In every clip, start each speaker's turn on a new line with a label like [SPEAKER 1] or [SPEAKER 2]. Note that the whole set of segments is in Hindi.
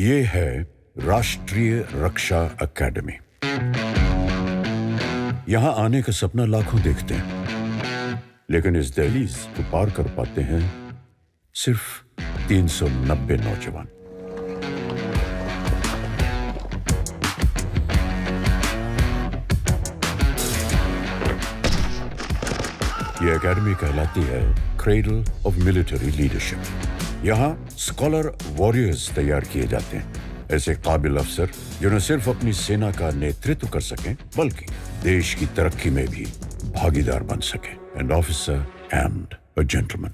[SPEAKER 1] ये है राष्ट्रीय रक्षा अकेडमी यहाँ आने का सपना लाखों देखते हैं। लेकिन इस दहलीज को पार कर पाते हैं सिर्फ़ 390 नौजवान। ये एकेडमी कहलाती है क्रेडल ऑफ़ मिलिट्री लीडरशिप यहाँ स्कॉलर वॉरियर्स तैयार किए जाते हैं। ऐसे काबिल अफसर जो न सिर्फ़ अपनी सेना का नेतृत्व कर सकें, बल्कि देश की तरक्की में भी भागीदार बन सकें। And officer and a gentleman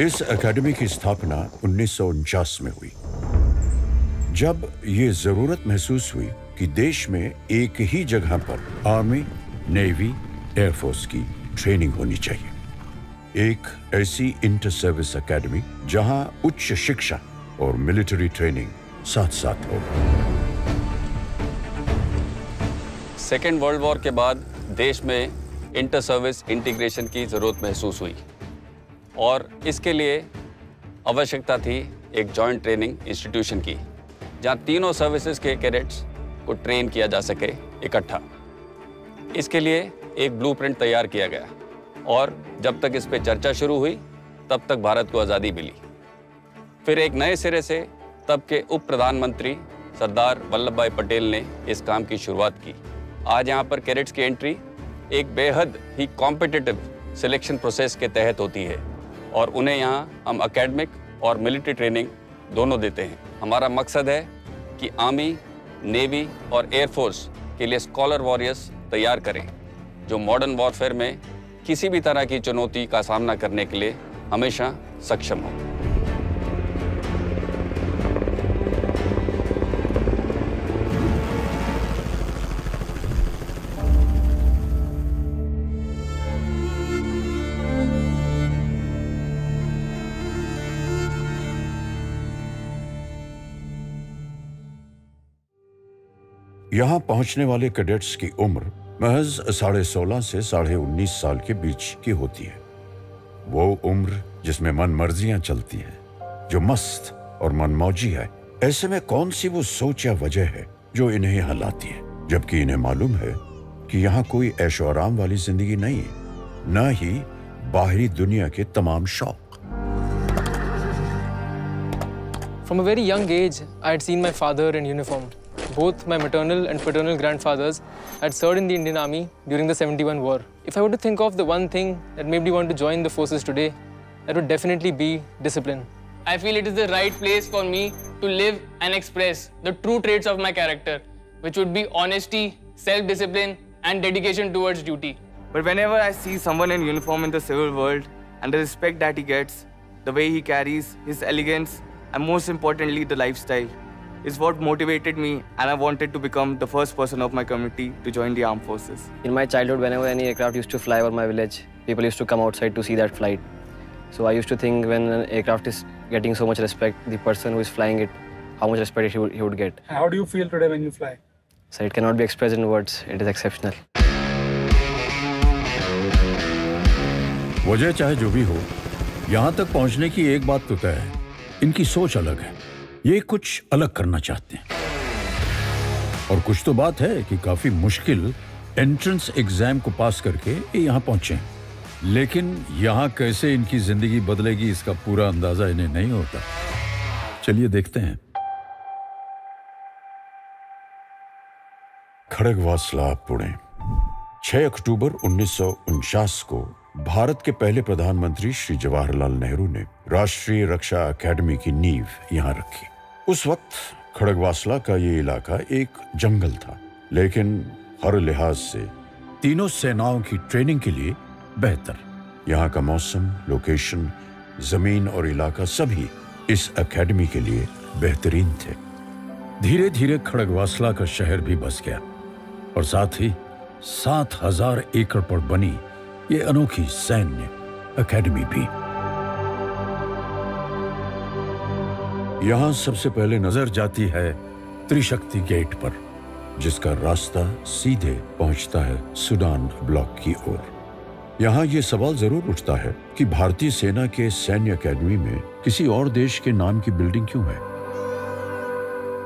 [SPEAKER 1] इस एकेडमी की स्थापना उन्नीस में हुई। जब ये ज़रूरत महसूस हुई कि देश में एक ही जगह पर आर्मी नेवी एयरफोर्स की ट्रेनिंग होनी चाहिए। एक ऐसी इंटर सर्विस एकेडमी जहाँ उच्च शिक्षा और मिलिट्री ट्रेनिंग साथ साथ हो।
[SPEAKER 2] सेकेंड वर्ल्ड वॉर के बाद देश में इंटर सर्विस इंटीग्रेशन की ज़रूरत महसूस हुई। और इसके लिए आवश्यकता थी एक जॉइंट ट्रेनिंग इंस्टीट्यूशन की, जहाँ तीनों सर्विसेज़ के कैडेट्स को ट्रेन किया जा सके इकट्ठा। इसके लिए एक ब्लूप्रिंट तैयार किया गया और जब तक इस पर चर्चा शुरू हुई, तब तक भारत को आज़ादी मिली। फिर एक नए सिरे से तब के उप प्रधानमंत्री सरदार वल्लभ भाई पटेल ने इस काम की शुरुआत की। आज यहाँ पर कैडेट्स की एंट्री एक बेहद ही कॉम्पिटिटिव सिलेक्शन प्रोसेस के तहत होती है। और उन्हें यहाँ हम अकेडमिक और मिलिट्री ट्रेनिंग दोनों देते हैं। हमारा मकसद है कि आर्मी नेवी और एयरफोर्स के लिए स्कॉलर वॉरियर्स तैयार करें, जो मॉडर्न वॉरफेयर में किसी भी तरह की चुनौती का सामना करने के लिए हमेशा सक्षम हो।
[SPEAKER 1] यहाँ पहुँचने वाले कैडेट्स की उम्र महज साढ़े सोलह से साढ़े उन्नीस साल के बीच की होती है। वो उम्र जिसमें मन मर्जियाँ चलती हैं जो मस्त और मनमौजी है ऐसे में कौन सी वो सोच या वजह है जो इन्हें यहाँ लाती है? जबकि इन्हें मालूम है कि यहाँ कोई ऐशो आराम वाली ज़िंदगी नहीं है न ही बाहरी दुनिया के तमाम शौक।
[SPEAKER 3] From a very young age, I had seen my father in uniform. Both my maternal and paternal grandfathers had served in the Indian Army during the 71 war. If I were to think of the one thing that made me want to join the forces today, that would definitely be discipline.
[SPEAKER 4] I feel it is the right place for me to live and express the true traits of my character, which would be honesty, self-discipline, and dedication towards duty.
[SPEAKER 5] But whenever I see someone in uniform in the civil world and the respect that he gets, the way he carries, his elegance, and most importantly, the lifestyle, is what motivated me and I wanted to become the first person of my community to join the armed forces.
[SPEAKER 6] In my childhood, whenever any aircraft used to fly over my village, people used to come outside to see that flight. So I used to think when an aircraft is getting so much respect, the person who is flying it, how much respect he would, he would get.
[SPEAKER 7] How do you feel today when you fly?
[SPEAKER 6] So it cannot be expressed in words. It is exceptional.
[SPEAKER 1] वजह चाहे जो भी हो यहाँ तक पहुँचने की एक बात तो तय है इनकी सोच अलग है ये कुछ अलग करना चाहते हैं। और कुछ तो बात है कि काफ़ी मुश्किल एंट्रेंस एग्ज़ाम को पास करके ये यहाँ पहुँचे लेकिन यहाँ कैसे इनकी ज़िंदगी बदलेगी, इसका पूरा अंदाज़ा इन्हें नहीं होता। चलिए देखते हैं। खड़गवासला, पुणे। 6 अक्टूबर उन्नीस सौ उनचास को भारत के पहले प्रधानमंत्री श्री जवाहरलाल नेहरू ने राष्ट्रीय रक्षा अकेडमी की नींव यहाँ रखी। उस वक्त खड़गवासला का ये इलाका एक जंगल था, लेकिन हर लिहाज से तीनों सेनाओं की ट्रेनिंग के लिए बेहतर। यहाँ का मौसम, लोकेशन, ज़मीन और इलाका सभी इस एकेडमी के लिए बेहतरीन थे। धीरे धीरे खड़गवासला का शहर भी बस गया और साथ ही सात हज़ार एकड़ पर बनी ये अनोखी सैन्य एकेडमी भी। यहाँ सबसे पहले नज़र जाती है त्रिशक्ति गेट पर, जिसका रास्ता सीधे पहुँचता है सुडान ब्लॉक की ओर। यहाँ ये सवाल ज़रूर उठता है कि भारतीय सेना के सैन्य अकेडमी में किसी और देश के नाम की बिल्डिंग क्यों है?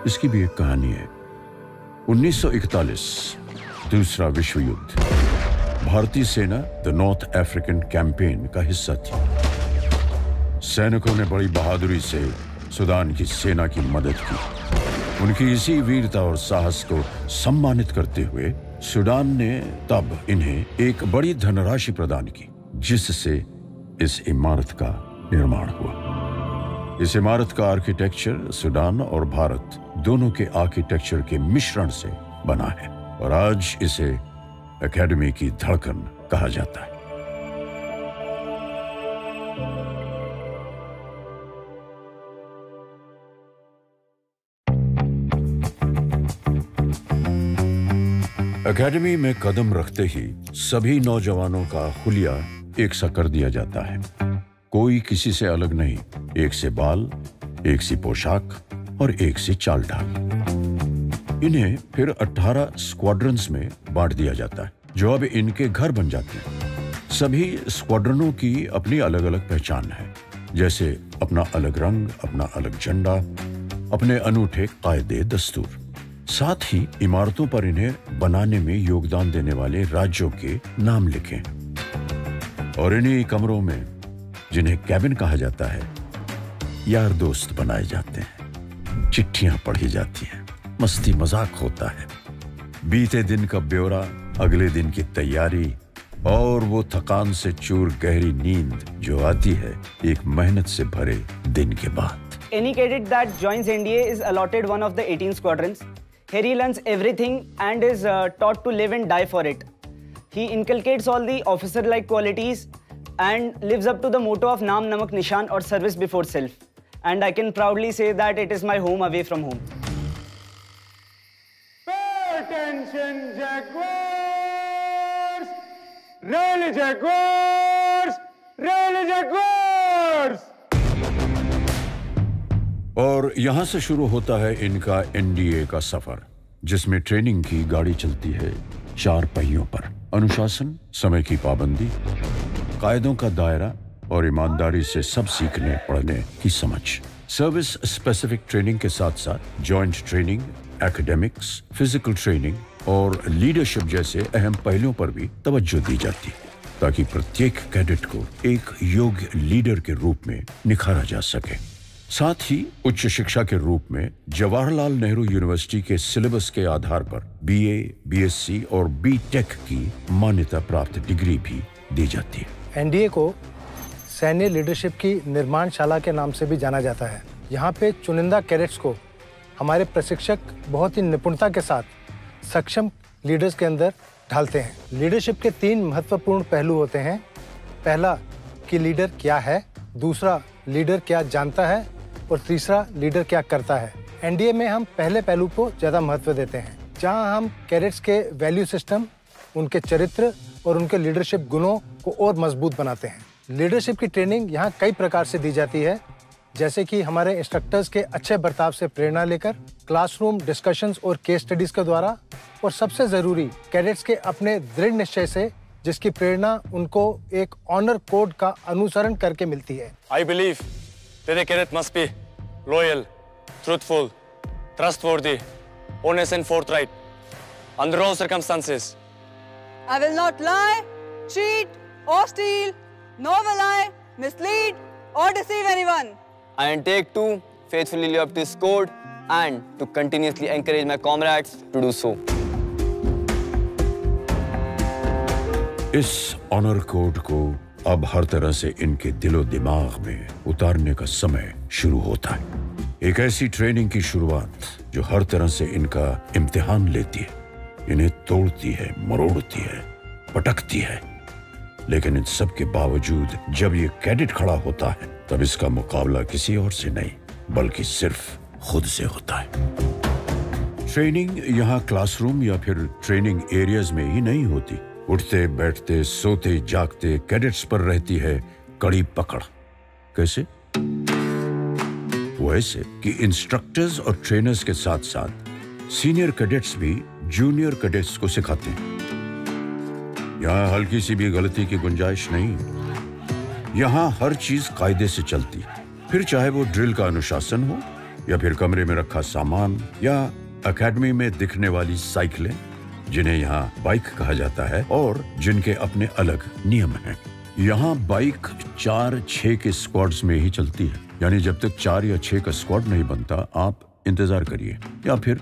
[SPEAKER 1] इसकी भी एक कहानी है। 1941 दूसरा विश्व युद्ध भारतीय सेना द नॉर्थ अफ्रीकन कैंपेन का हिस्सा थी। सैनिकों ने बड़ी बहादुरी से सुदान की सेना की मदद की। उनकी इसी वीरता और साहस को सम्मानित करते हुए सुडान ने तब इन्हें एक बड़ी धनराशि प्रदान की, जिससे इस इमारत का निर्माण हुआ। इस इमारत का आर्किटेक्चर सुडान और भारत दोनों के आर्किटेक्चर के मिश्रण से बना है और आज इसे एकेडमी की धड़कन कहा जाता है। एकेडमी में कदम रखते ही सभी नौजवानों का हुलिया एक सा कर दिया जाता है। कोई किसी से अलग नहीं, एक से बाल, एक सी पोशाक और एक सी चाल ढाल इन्हें फिर 18 स्क्वाड्रंस में बांट दिया जाता है, जो अब इनके घर बन जाते हैं। सभी स्क्वाड्रनों की अपनी अलग अलग पहचान है, जैसे अपना अलग रंग, अपना अलग झंडा, अपने अनूठे कायदे, दस्तूर। साथ ही इमारतों पर इन्हें बनाने में योगदान देने वाले राज्यों के नाम लिखें। और इन्हीं कमरों में, जिन्हें कैबिन कहा जाता है, यार दोस्त बनाए जाते हैं। चिट्ठियाँ पढ़ी जाती हैं। मस्ती मज़ाक होता है। बीते दिन का ब्यौरा, अगले दिन की तैयारी, और वो थकान से चूर गहरी नींद जो आती है, एक मेहनत से भरे दिन के बाद।
[SPEAKER 7] Any cadet that joins NDA is allotted one of the 18 squadrons. He learns everything and is uh, taught to live and die for it. He inculcates all the officer-like qualities and lives up to the motto of Naam Namak Nishan or service before self. And I can proudly say that it is my home away from home.
[SPEAKER 8] Pay attention, Jaguars! Really, Jaguars! Really, Jaguars!
[SPEAKER 1] और यहाँ से शुरू होता है इनका एनडीए का सफ़र, जिसमें ट्रेनिंग की गाड़ी चलती है चार पहियों पर। अनुशासन, समय की पाबंदी, कायदों का दायरा और ईमानदारी से सब सीखने, पढ़ने की समझ। सर्विस स्पेसिफिक ट्रेनिंग के साथ साथ joint training academics physical training और लीडरशिप जैसे अहम पहलुओं पर भी तवज्जो दी जाती है, ताकि प्रत्येक कैडेट को एक योग्य लीडर के रूप में निखारा जा सके। साथ ही उच्च शिक्षा के रूप में जवाहरलाल नेहरू यूनिवर्सिटी के सिलेबस के आधार पर बीए, बीएससी और बी टेक की मान्यता प्राप्त डिग्री भी दी जाती है।
[SPEAKER 9] एनडीए को सैन्य लीडरशिप की निर्माणशाला के नाम से भी जाना जाता है। यहाँ पे चुनिंदा कैडेट्स को हमारे प्रशिक्षक बहुत ही निपुणता के साथ सक्षम लीडर्स के अंदर ढालते हैं। लीडरशिप के तीन महत्वपूर्ण पहलू होते हैं। पहला कि लीडर क्या है? दूसरा लीडर क्या जानता है? और तीसरा, लीडर क्या करता है? एनडीए में हम पहले पहलू को ज़्यादा महत्व देते हैं, जहाँ हम कैडेट्स के वैल्यू सिस्टम उनके चरित्र और उनके लीडरशिप गुणों को और मज़बूत बनाते हैं। लीडरशिप की ट्रेनिंग यहाँ कई प्रकार से दी जाती है, जैसे कि हमारे इंस्ट्रक्टर्स के अच्छे बर्ताव से प्रेरणा लेकर क्लासरूम डिस्कशंस और केस स्टडीज़ के द्वारा, और सबसे ज़रूरी, कैडेट्स के अपने दृढ़ निश्चय से, जिसकी प्रेरणा उनको एक ऑनर कोड का अनुसरण करके मिलती है।
[SPEAKER 10] I believe that a loyal, truthful, trustworthy, honest and forthright under all circumstances.
[SPEAKER 11] I will not lie, cheat or steal, nor will I mislead or deceive anyone.
[SPEAKER 5] I undertake to faithfully live up to this code and to continuously encourage my comrades to do so.
[SPEAKER 1] इस ऑनर कोड को अब हर तरह से इनके दिलो दिमाग में उतारने का समय शुरू होता है। एक ऐसी ट्रेनिंग की शुरुआत जो हर तरह से इनका इम्तिहान लेती है। इन्हें तोड़ती है, मरोड़ती है, पटकती है। लेकिन इन सब के बावजूद जब ये कैडेट खड़ा होता है, तब इसका मुकाबला किसी और से नहीं, बल्कि सिर्फ़ खुद से होता है। ट्रेनिंग यहाँ क्लासरूम या फिर ट्रेनिंग एरियाज़ में ही नहीं होती। उठते, बैठते, सोते, जागते कैडेट्स पर रहती है कड़ी पकड़। कैसे? वो ऐसे कि इंस्ट्रक्टर्स और ट्रेनर्स के साथ साथ सीनियर कैडेट्स भी जूनियर कैडेट्स को सिखाते हैं। यहाँ हल्की सी भी गलती की गुंजाइश नहीं। यहाँ हर चीज़ कायदे से चलती। फिर चाहे वो ड्रिल का अनुशासन हो या फिर कमरे में रखा सामान या एकेडमी में दिखने वाली साइकिलें जिन्हें यहाँ बाइक कहा जाता है और जिनके अपने अलग नियम हैं। यहाँ बाइक चार छह के स्क्वाड्स में ही चलती है। यानी जब तक चार या छह का स्क्वाड नहीं बनता, आप इंतज़ार करिए या फिर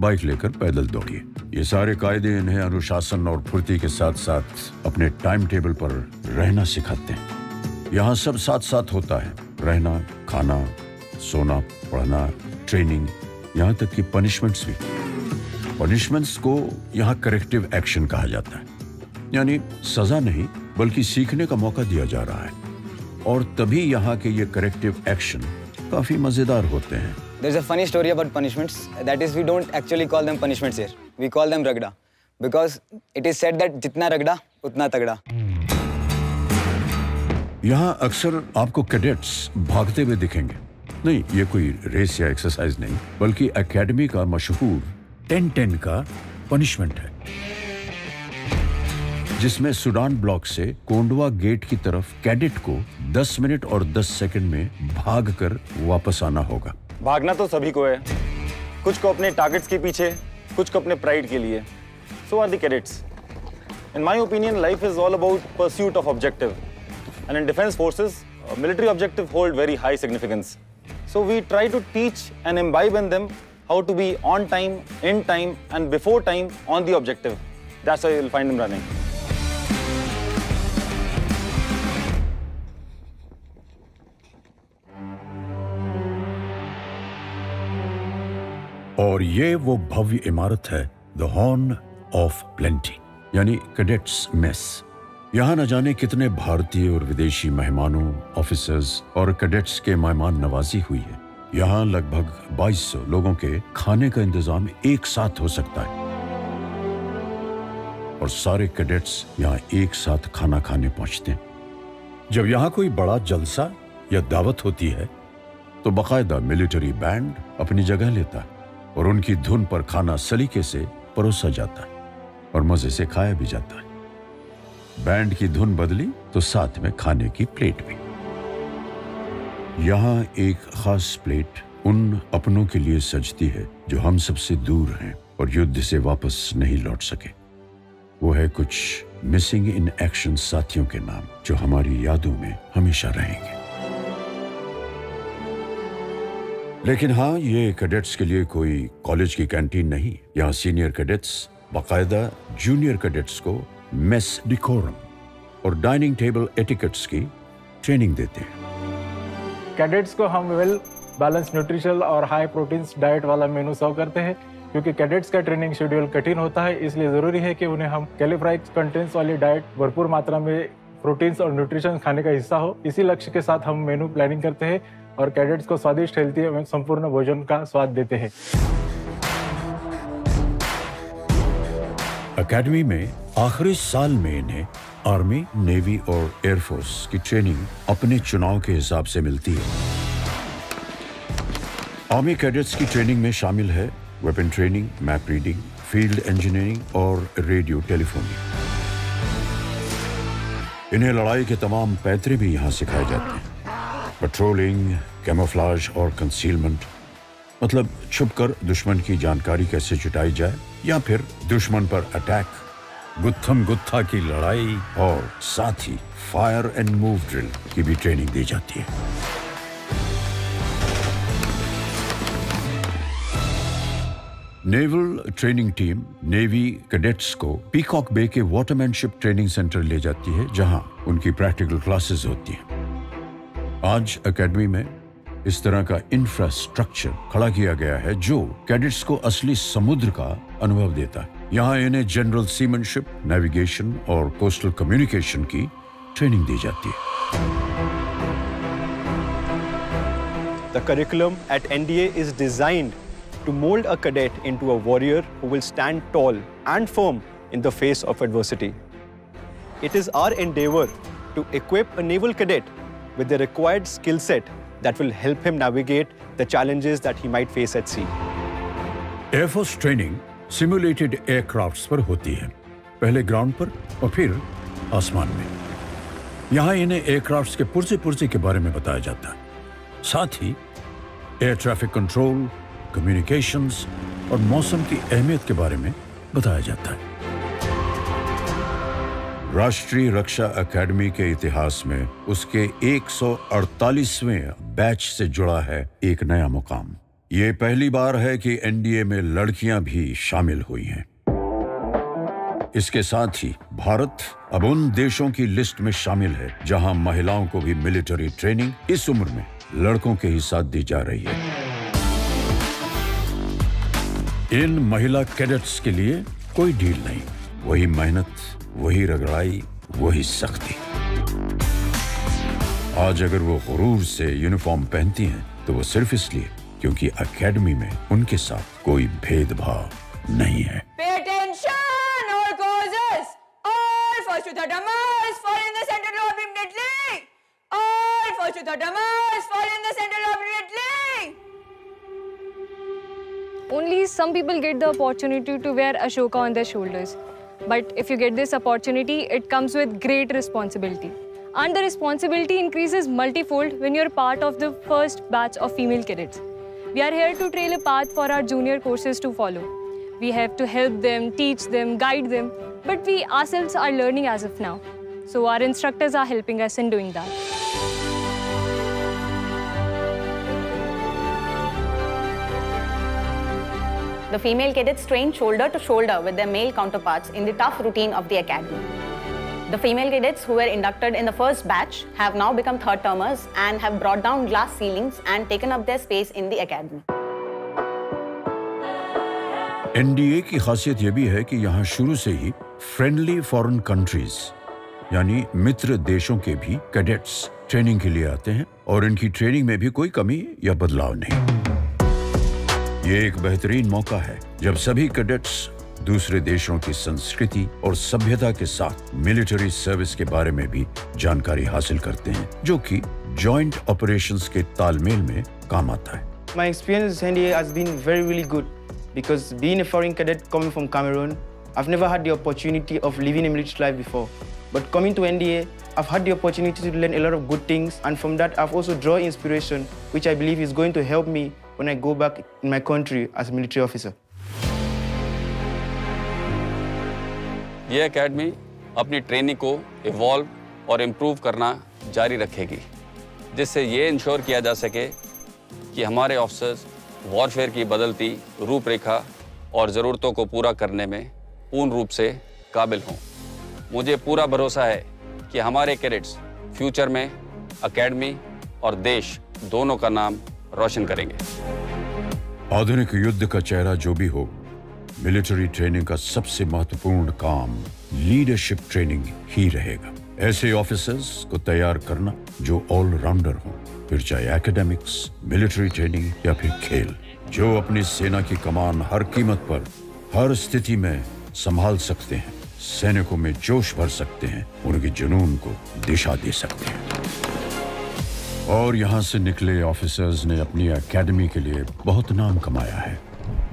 [SPEAKER 1] बाइक लेकर पैदल दौड़िए। ये सारे कायदे इन्हें अनुशासन और फुर्ती के साथ साथ अपने टाइम टेबल पर रहना सिखाते हैं। यहाँ सब साथ साथ होता है। रहना, खाना, सोना, पढ़ना ट्रेनिंग यहाँ तक कि पनिशमेंट्स भी। पनिशमेंट्स को यहाँ करेक्टिव एक्शन कहा जाता है यानी सजा नहीं बल्कि सीखने का मौका दिया जा रहा है और तभी यहाँ के ये करेक्टिव एक्शन काफ़ी मज़ेदार होते हैं
[SPEAKER 12] There's a funny story about punishments. That is, we don't actually call them punishments here. We call them ragda. Because it is said that jitna ragda, utna tagda.
[SPEAKER 1] यहाँ अक्सर आपको कैडेट्स भागते हुए दिखेंगे नहीं ये कोई रेस या एक्सरसाइज नहीं बल्कि एकेडमी का मशहूर टेन टेन का पनिशमेंट है। जिसमें सुडान ब्लॉक से कोंडवा गेट की तरफ़ कैडेट को 10 मिनट और 10 सेकंड में भागकर वापस आना होगा।
[SPEAKER 13] भागना तो सभी को है। कुछ को अपने टारगेट्स के पीछे, कुछ को अपने प्राइड के लिए। So are cadets in my opinion life is all about pursuit of objective and in defence forces military objective hold very high significance. So we try to teach and imbibe in them how to be on time in time and before time on the objective that's why you'll find them running
[SPEAKER 1] और ये वो भव्य इमारत है द हॉर्न ऑफ़ प्लेंटी यानी कैडेट्स मेस यहाँ न जाने कितने भारतीय और विदेशी मेहमानों ऑफिसर्स और कैडेट्स के मेहमान नवाजी हुई है यहाँ लगभग 2200 लोगों के खाने का इंतज़ाम एक साथ हो सकता है। और सारे कैडेट्स यहाँ एक साथ खाना खाने पहुँचते हैं। जब यहाँ कोई बड़ा जलसा या दावत होती है तो बाकायदा मिलिट्री बैंड अपनी जगह लेता है और उनकी धुन पर खाना सलीके से परोसा जाता है और मज़े से खाया भी जाता है। बैंड की धुन बदली तो साथ में खाने की प्लेट भी। यहाँ एक खास प्लेट उन अपनों के लिए सजती है जो हम सबसे दूर हैं और युद्ध से वापस नहीं लौट सके। वो है कुछ मिसिंग इन एक्शन साथियों के नाम, जो हमारी यादों में हमेशा रहेंगे। लेकिन हाँ ये कैडेट्स के लिए कोई कॉलेज की कैंटीन नहीं। यहाँ सीनियर कैडेट्स बाकायदा जूनियर कैडेट्स को मेस डिकोरम और डाइनिंग टेबल एटिकेट्स की ट्रेनिंग देते हैं।
[SPEAKER 14] कैडेट्स को हम वेल बैलेंस न्यूट्रिशन और हाई प्रोटीन्स डाइट वाला मेनू सर्व करते हैं, क्योंकि कैडेट्स का ट्रेनिंग शेड्यूल कठिन होता है, इसलिए ज़रूरी है कि उन्हें हम कैलिफ्राइड कंटेंट्स वाली डाइट, भरपूर मात्रा में प्रोटीन्स और न्यूट्रिशन खाने का हिस्सा हो। इसी लक्ष्य के साथ हम मेनू प्लानिंग करते हैं और कैडेट्स को स्वादिष्ट, हेल्थी एवं संपूर्ण भोजन का स्वाद देते हैं।
[SPEAKER 1] एकेडमी में आखिरी साल में इन्हें आर्मी, नेवी और एयरफोर्स की ट्रेनिंग अपने चुनाव के हिसाब से मिलती है। आर्मी कैडेट्स की ट्रेनिंग में शामिल है weapon training, map reading, field engineering और रेडियो टेलीफोनी। इन्हें लड़ाई के तमाम पैतरे भी यहाँ सिखाए जाते हैं। पेट्रोलिंग, कैमोफ्लाज और कंसीलमेंट मतलब छुपकर दुश्मन की जानकारी कैसे जुटाई जाए या फिर दुश्मन पर अटैक, गुत्थम गुत्था की लड़ाई और साथ ही फायर एंड मूव ड्रिल की भी ट्रेनिंग दी जाती है। Naval training team, navy cadets को पीकॉक बे के वाटरमैनशिप ट्रेनिंग सेंटर ले जाती है, जहाँ उनकी प्रैक्टिकल क्लासेस होती हैं। आज एकेडमी में इस तरह का इंफ्रास्ट्रक्चर खड़ा किया गया है, जो कैडेट्स को असली समुद्र का अनुभव देता है यहाँ इन्हें जनरल सीमनशिप नेविगेशन और कोस्टल कम्युनिकेशन की ट्रेनिंग दी जाती है
[SPEAKER 15] The curriculum at NDA is designed to mold a cadet into a warrior who will stand tall and firm in the face of adversity. It is our endeavor to equip a naval cadet with the required skill set that will help him navigate the challenges that he might face at sea.
[SPEAKER 1] Air force training simulated aircrafts पर होती है। पहले ग्राउंड पर और फिर आसमान में। यहाँ इन्हें एयरक्राफ्ट्स के पुर्जे पुर्जे के बारे में बताया जाता है। साथ ही एयर ट्रैफ़िक कंट्रोल कम्युनिकेशंस और मौसम की अहमियत के बारे में बताया जाता है। राष्ट्रीय रक्षा एकेडमी के इतिहास में उसके 148वें बैच से जुड़ा है एक नया मुकाम। ये पहली बार है कि एनडीए में लड़कियाँ भी शामिल हुई हैं। इसके साथ ही भारत अब उन देशों की लिस्ट में शामिल है, जहाँ महिलाओं को भी मिलिट्री ट्रेनिंग इस उम्र में लड़कों के ही साथ दी जा रही है। इन महिला कैडेट्स के लिए कोई डील नहीं। वही मेहनत, वही रगड़ाई, वही सख्ती। आज अगर वो गुरूर से यूनिफॉर्म पहनती हैं तो वो सिर्फ़ इसलिए क्योंकि एकेडमी में उनके साथ कोई भेदभाव नहीं है.
[SPEAKER 16] Only some people get the opportunity to wear Ashoka on their shoulders. But if you get this opportunity, it comes with great responsibility. And the responsibility increases multifold when you're part of the first batch of female cadets. We are here to trail a path for our junior courses to follow. We have to help them, teach them, guide them, but we ourselves are learning as of now. So our instructors are helping us in doing that.
[SPEAKER 17] The female cadets train shoulder to shoulder with their male counterparts in the tough routine of the academy. The female cadets who were inducted in the first batch have now become third termers and have brought down glass ceilings and taken up their space in the academy.
[SPEAKER 1] NDA की खासियत यह भी है कि यहाँ शुरू से ही फ्रेंडली फॉरेन कंट्रीज़ यानी मित्र देशों के भी कैडेट्स ट्रेनिंग के लिए आते हैं और इनकी ट्रेनिंग में भी कोई कमी या बदलाव नहीं ये एक बेहतरीन मौका है जब सभी कैडेट्स दूसरे देशों की संस्कृति और सभ्यता के साथ मिलिट्री सर्विस के बारे में भी जानकारी हासिल करते हैं, जो कि जॉइंट ऑपरेशंस के तालमेल में काम आता है।
[SPEAKER 18] My experience has been very really good because being a foreign cadet coming from Cameroon I have never had the opportunity of living in military life before but coming to NDA I have the opportunity to learn a lot of good things and from that I have also draw inspiration which I believe is going to help me when I go back in my country as military officer
[SPEAKER 2] ये एकेडमी अपनी ट्रेनिंग को इवॉल्व और इम्प्रूव करना जारी रखेगी, जिससे ये इंश्योर किया जा सके कि हमारे ऑफिसर्स वॉरफेयर की बदलती रूपरेखा और ज़रूरतों को पूरा करने में पूर्ण रूप से काबिल हों। मुझे पूरा भरोसा है कि हमारे कैडेट्स फ्यूचर में एकेडमी और देश दोनों का नाम रोशन करेंगे।
[SPEAKER 1] आधुनिक युद्ध का चेहरा जो भी हो मिलिट्री ट्रेनिंग का सबसे महत्वपूर्ण काम लीडरशिप ट्रेनिंग ही रहेगा। ऐसे ऑफिसर्स को तैयार करना जो ऑलराउंडर हों, फिर चाहे एकेडमिक्स मिलिट्री ट्रेनिंग या फिर खेल, जो अपनी सेना की कमान हर कीमत पर, हर स्थिति में संभाल सकते हैं, सैनिकों में जोश भर सकते हैं, उनके जुनून को दिशा दे सकते हैं। और यहाँ से निकले ऑफिसर्स ने अपनी एकेडमी के लिए बहुत नाम कमाया है।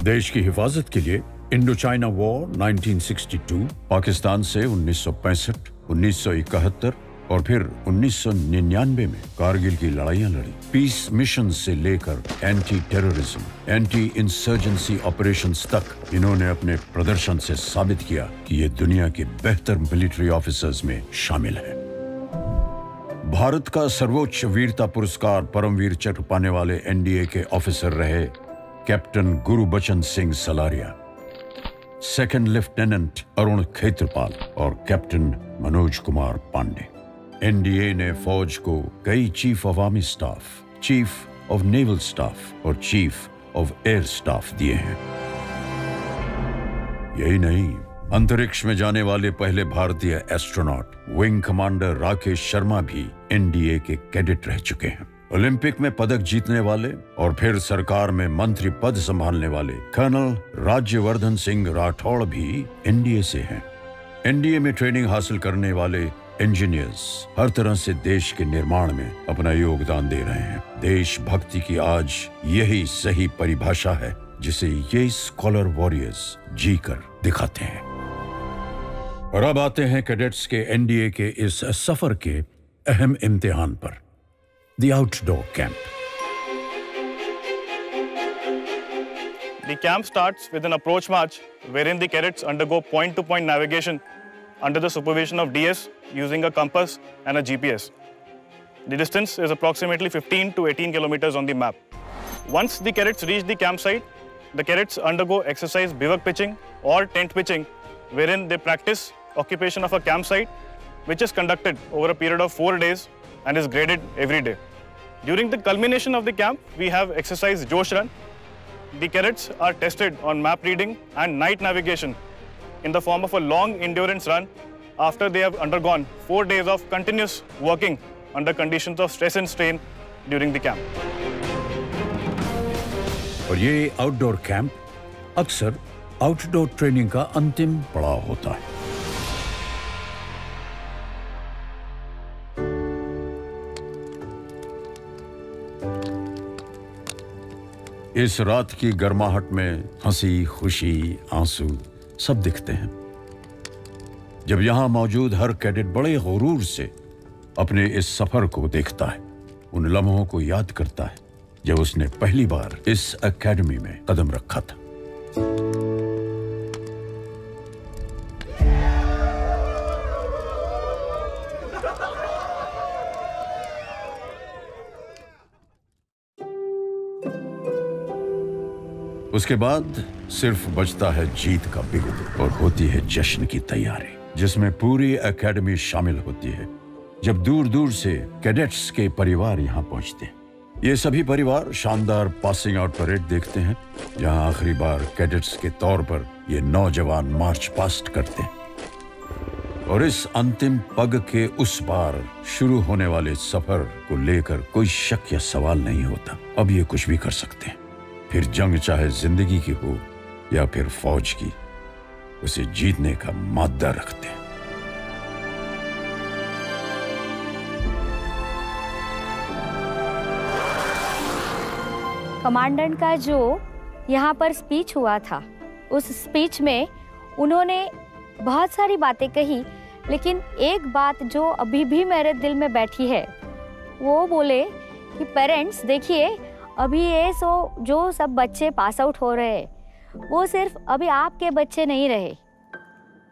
[SPEAKER 1] देश की हिफाजत के लिए इंडो चाइना वॉर 1962, पाकिस्तान से 1965, 1971 और फिर 1999 में कारगिल की लड़ाइयाँ लड़ी। पीस मिशन से लेकर anti terrorism anti insurgency operations तक इन्होंने अपने प्रदर्शन से साबित किया कि ये दुनिया के बेहतर मिलिट्री ऑफिसर्स में शामिल है। भारत का सर्वोच्च वीरता पुरस्कार परमवीर चक्र पाने वाले एनडीए के ऑफिसर रहे captain Gurbachan Singh Salaria. Second lieutenant Arun Khetarpal और कैप्टन मनोज कुमार पांडे एनडीए ने फौज को कई chief of army staff chief of naval staff और चीफ ऑफ़ एयर स्टाफ दिए हैं। यही नहीं, अंतरिक्ष में जाने वाले पहले भारतीय astronaut wing commander Rakesh Sharma भी एनडीए के कैडेट रह चुके हैं। ओलंपिक में पदक जीतने वाले और फिर सरकार में मंत्री पद संभालने वाले कर्नल राज्यवर्धन सिंह राठौड़ भी एनडीए से हैं। एनडीए में ट्रेनिंग हासिल करने वाले इंजीनियर्स हर तरह से देश के निर्माण में अपना योगदान दे रहे हैं। देशभक्ति की आज यही सही परिभाषा है, जिसे ये स्कॉलर वॉरियर्स जीकर दिखाते हैं। और अब आते हैं कैडेट्स के एनडीए के इस सफ़र के अहम इम्तिहान पर। the outdoor camp.
[SPEAKER 19] The camp starts with an approach march wherein the cadets undergo point-to-point -point navigation under the supervision of DS using a compass and a GPS. The distance is approximately 15 to 18 kilometers on the map. Once the cadets reach the campsite, the cadets undergo exercise bivouac pitching or tent pitching wherein they practice occupation of a campsite which is conducted over a period of four days and is graded every day. During the culmination of the camp, we have exercise Josh Run. The cadets are tested on map reading and night navigation in the form of a long endurance run after they have undergone four days of continuous working under conditions of stress and strain during the camp.
[SPEAKER 1] और ये आउटडोर कैंप अक्सर आउटडोर ट्रेनिंग का अंतिम पड़ाव होता है इस रात की गर्माहट में हँसी, खुशी, आँसू सब दिखते हैं। जब यहाँ मौजूद हर कैडेट बड़े गुरूर से अपने इस सफ़र को देखता है, उन लम्हों को याद करता है, जब उसने पहली बार इस एकेडमी में कदम रखा था। उसके बाद सिर्फ़ बचता है जीत का बिगुल और होती है जश्न की तैयारी, जिसमें पूरी एकेडमी शामिल होती है, जब दूर दूर से कैडेट्स के परिवार यहाँ पहुँचते हैं। ये सभी परिवार शानदार पासिंग आउट परेड देखते हैं, जहाँ आखिरी बार कैडेट्स के तौर पर ये नौजवान मार्च पास्ट करते हैं। और इस अंतिम पग के उस बार शुरू होने वाले सफ़र को लेकर कोई शक या सवाल नहीं होता। अब ये कुछ भी कर सकते हैं। फिर जंग चाहे ज़िंदगी की हो या फिर फौज की, उसे जीतने का मादा रखते हैं।
[SPEAKER 20] कमांडेंट का जो यहाँ पर स्पीच हुआ था, उस स्पीच में उन्होंने बहुत सारी बातें कही, लेकिन एक बात जो अभी भी मेरे दिल में बैठी है, वो बोले कि, पेरेंट्स, देखिए अभी ये सो जो सब बच्चे पास आउट हो रहे हैं वो सिर्फ़ अभी आपके बच्चे नहीं रहे।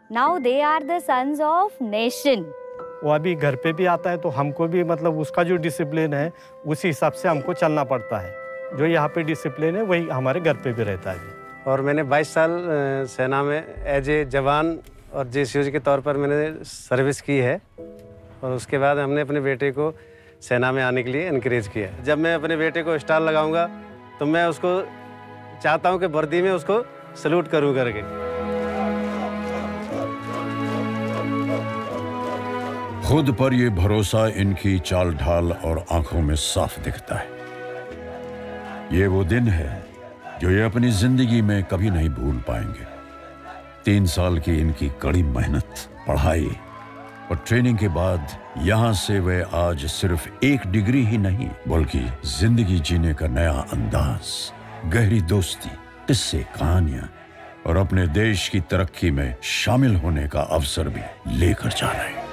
[SPEAKER 20] Now they are the sons of nation
[SPEAKER 21] वो अभी घर पे भी आता है तो हमको भी मतलब उसका जो डिसिप्लिन है उसी हिसाब से हमको चलना पड़ता है। जो यहाँ पे डिसिप्लिन है वही हमारे घर पे भी रहता है
[SPEAKER 22] और मैंने 22 साल सेना में एज ए जवान और जे के तौर पर मैंने सर्विस की है। और उसके बाद हमने अपने बेटे को सेना में आने के लिए इनक्रेज किया जब मैं अपने बेटे को स्टार लगाऊँगा तो मैं उसको चाहता हूँ कि वर्दी में उसको सल्यूट करूँ करके।
[SPEAKER 1] खुद पर यह भरोसा इनकी चाल ढाल और आँखों में साफ़ दिखता है। ये वो दिन है जो ये अपनी ज़िंदगी में कभी नहीं भूल पाएँगे। तीन साल की इनकी कड़ी मेहनत, पढ़ाई और ट्रेनिंग के बाद यहाँ से वे आज सिर्फ़ एक डिग्री ही नहीं, बल्कि ज़िंदगी जीने का नया अंदाज, गहरी दोस्ती, किस्से, कहानियाँ, और अपने देश की तरक्की में शामिल होने का अवसर भी लेकर जा रहे हैं।